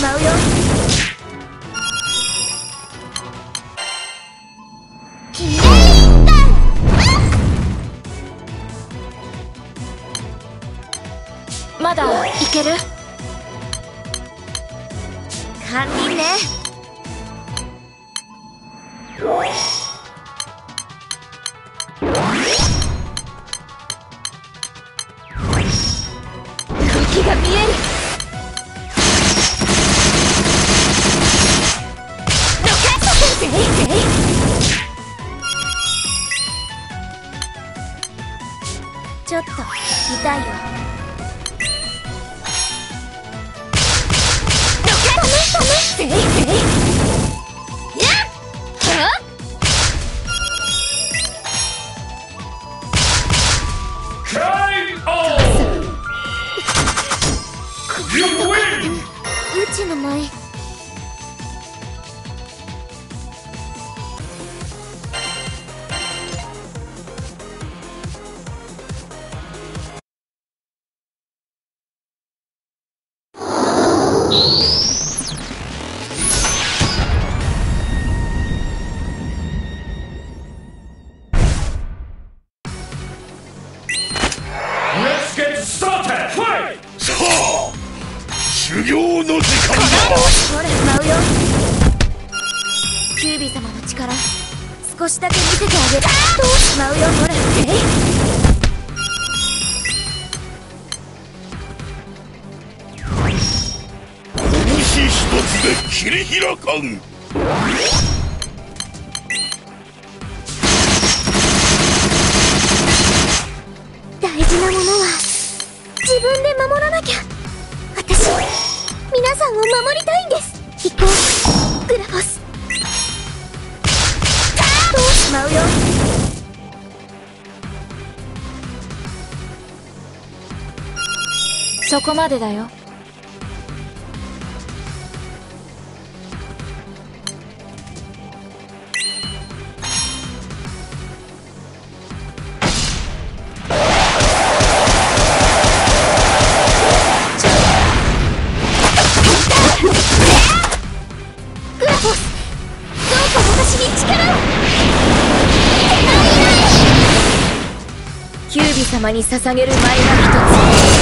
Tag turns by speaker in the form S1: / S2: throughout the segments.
S1: 舞うよ。だまだいける？堪忍ねちょっと痛いわ。どかせていやっはっ
S2: KO! You win!
S1: うちの舞ほれ舞うよ。キュービー様の力少しだけ見せてあげる。どうし舞うよほれ。えい。
S3: 拳一つで切り開かん
S1: さんを守りたいんです。行こう。グラフォスどうしまうよ。そこまでだよ。キュービ様に捧げる舞が一つ。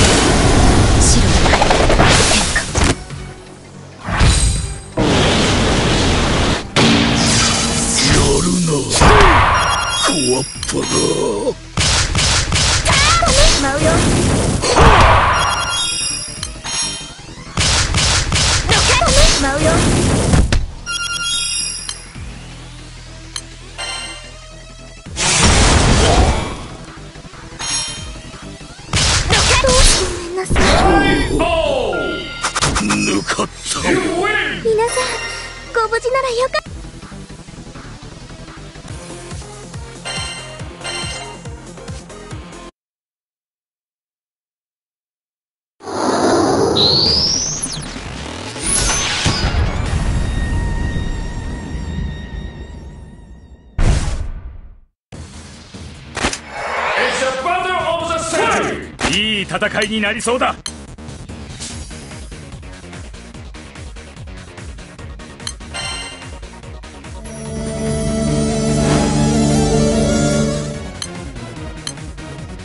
S3: 戦いになりそうだ。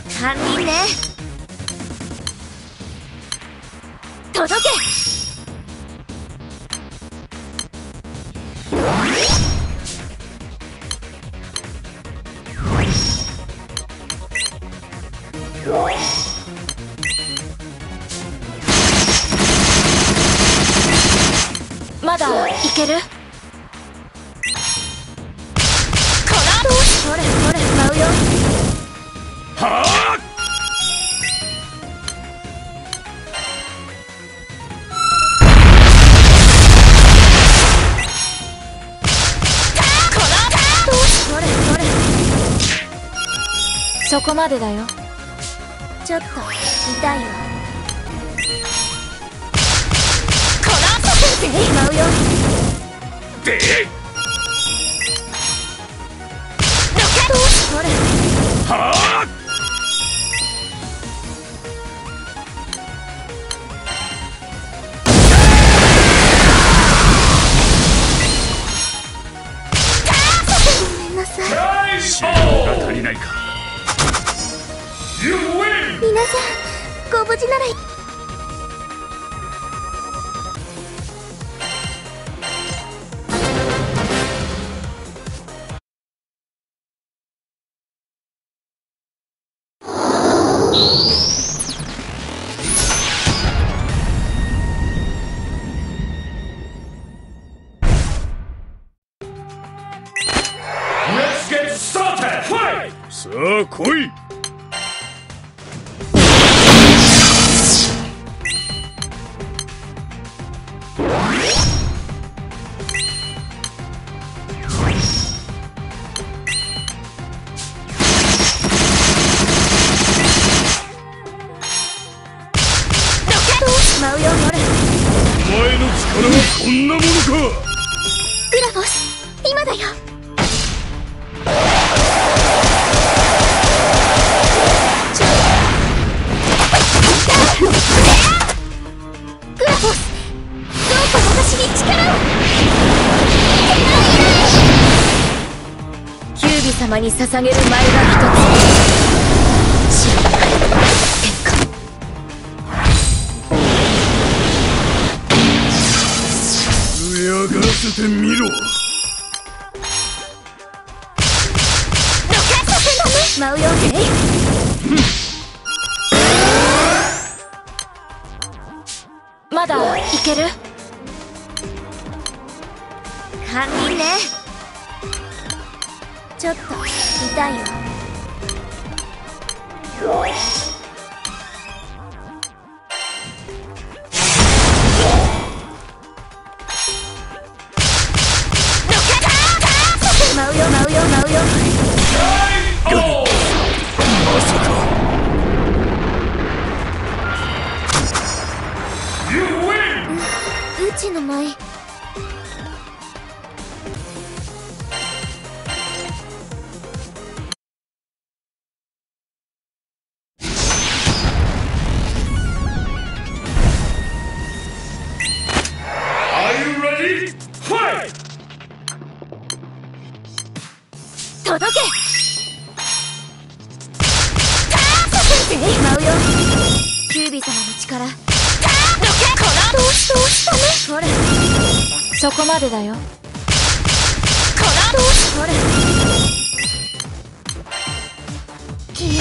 S1: 堪忍ね。届け。そこまでだよ。ちょっと痛いわ。うよ
S3: で
S1: ほれ
S3: はあ？
S1: 皆さんご無事ならまうよ
S3: お前の力はこんなものか！
S1: グラフォス今だよ。ちょグラフォスどうか私に力を。キュービ様に捧げる舞が一つ
S3: がらせてみろ。
S1: 舞うよえいまだいける？堪忍ね。ちょっと痛いよ。そこまでだよどう？しほらきれ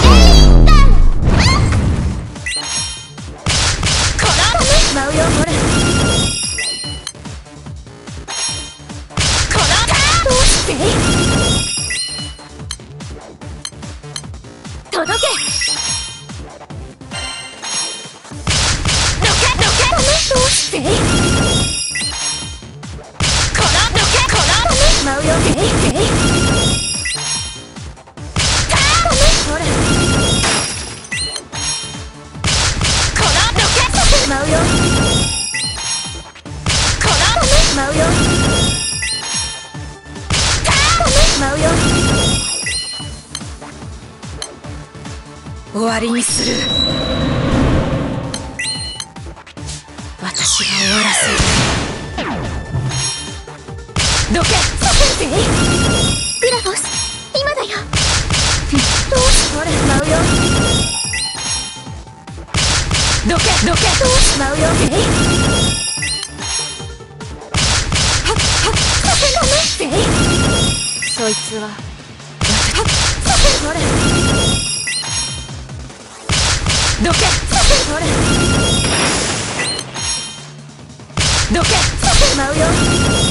S1: う？よ
S4: 終わりにする。私が終わらせる。どけ
S1: グラフォス今だよ。どうしほら舞うよ。
S4: どけどけ。
S1: どうし舞うよ。えいはっはっさせなねえいそいつははっさせほら
S4: どけ。
S1: ほら
S4: どけ。
S1: 舞うよ。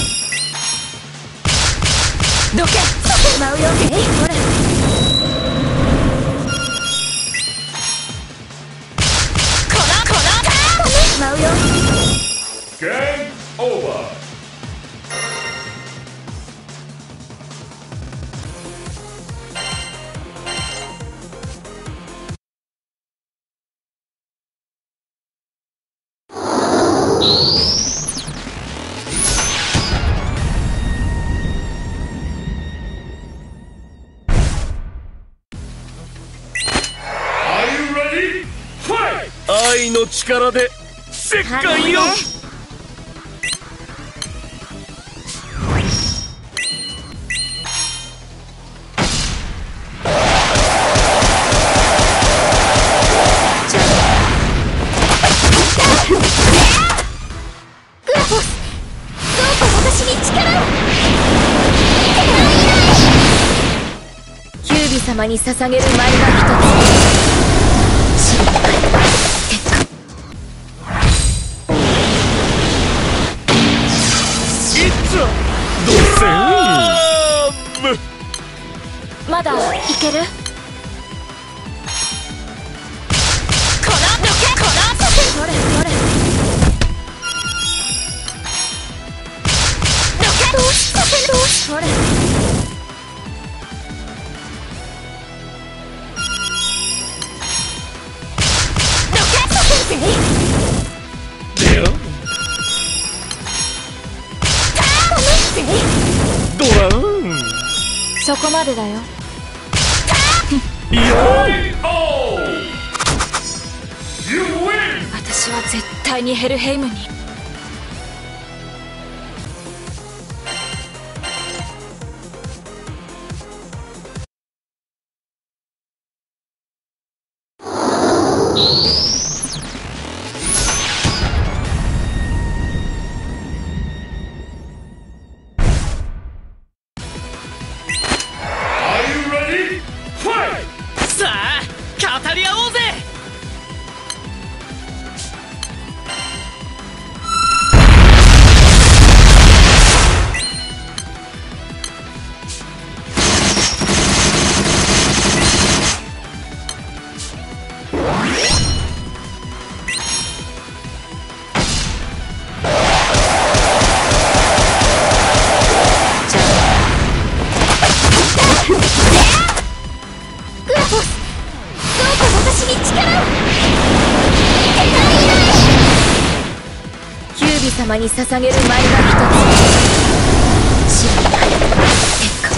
S3: 愛の力で世界を、
S1: キュービ様に捧げる前が一つ。まだいける？このどけこのそれそれどけどう？しさせどう？しそれそこまでだよ私は絶対にヘルヘイムに。様に捧げる舞が一つ死に帰る鉄火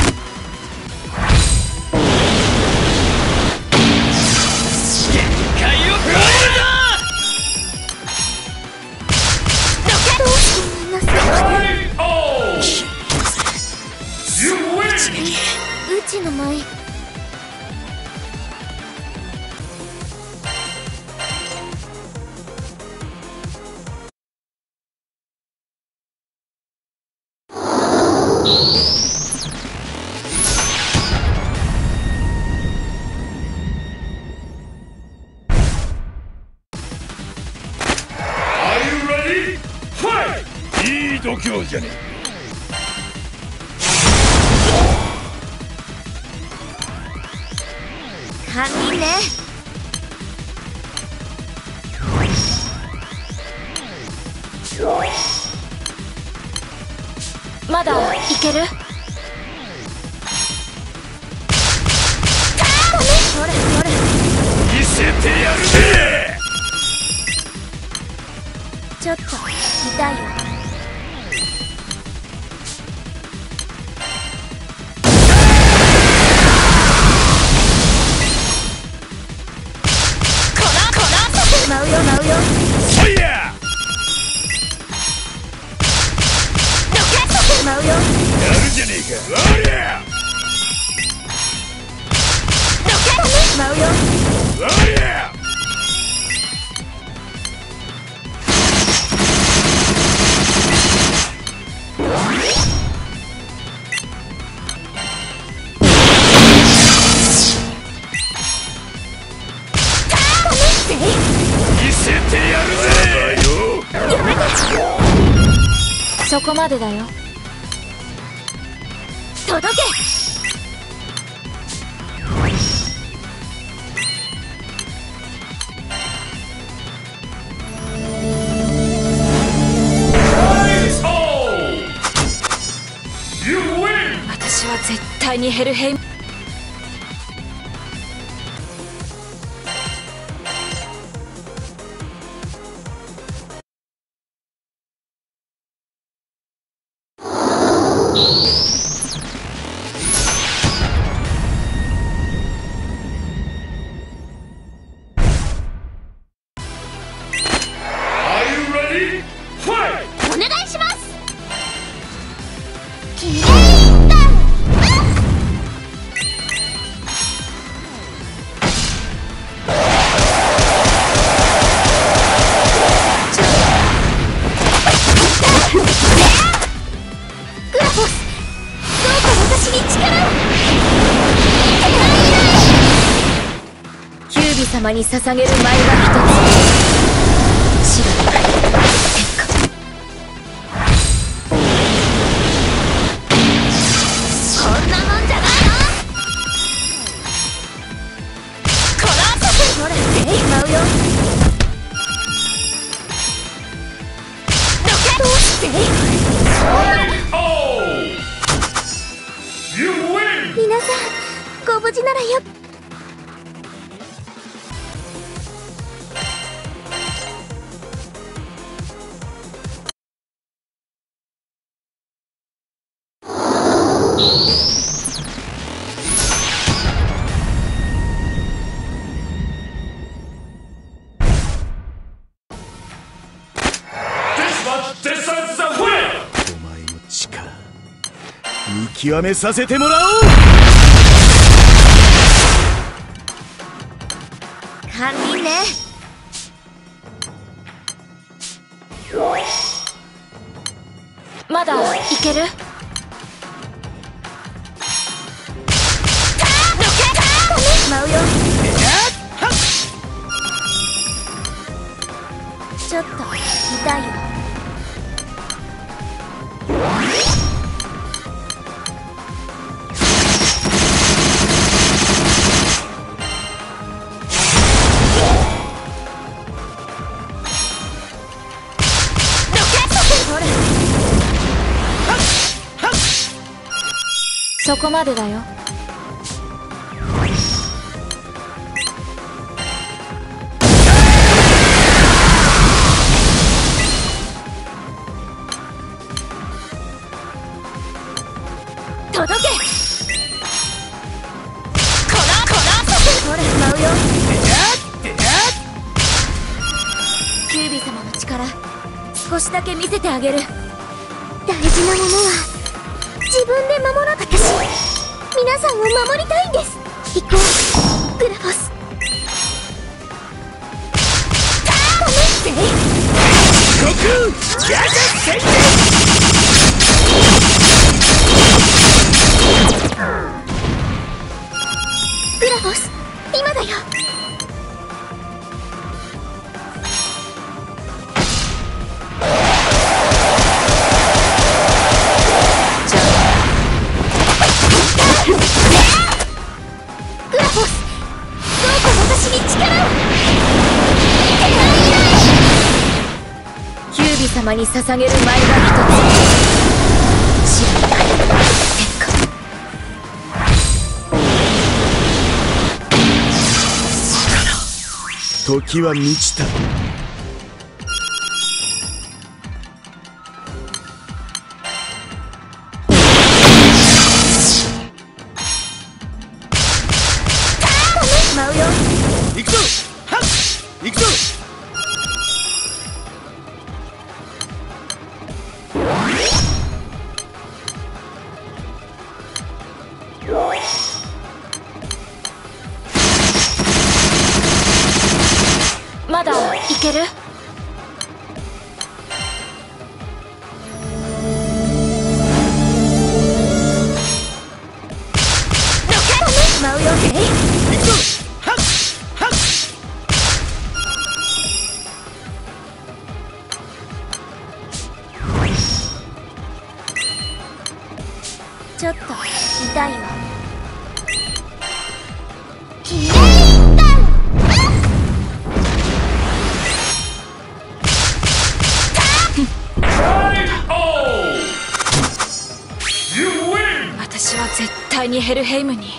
S1: うちの舞まだいける？ちょっと痛いよ
S3: かおりゃ
S1: 舞うよ
S3: おりゃ
S1: そこまでだよ。にヘルヘイム様に捧げる舞が一つ。
S3: 極めさせてもらおう。
S1: 堪忍ね。まだいける？こまでだよ。届け。こらこらほら舞うよ。キュービー様の力少しだけ見せてあげる。大事なものは。分で守ら私皆さんを守りたいんです。行こうグラフォス。ダメって
S3: やがせ
S1: 様に捧げる舞が一つ知らない。天下
S3: 時は満ちた
S1: ちょっと痛いわ!
S4: 私は絶対にヘルヘイムに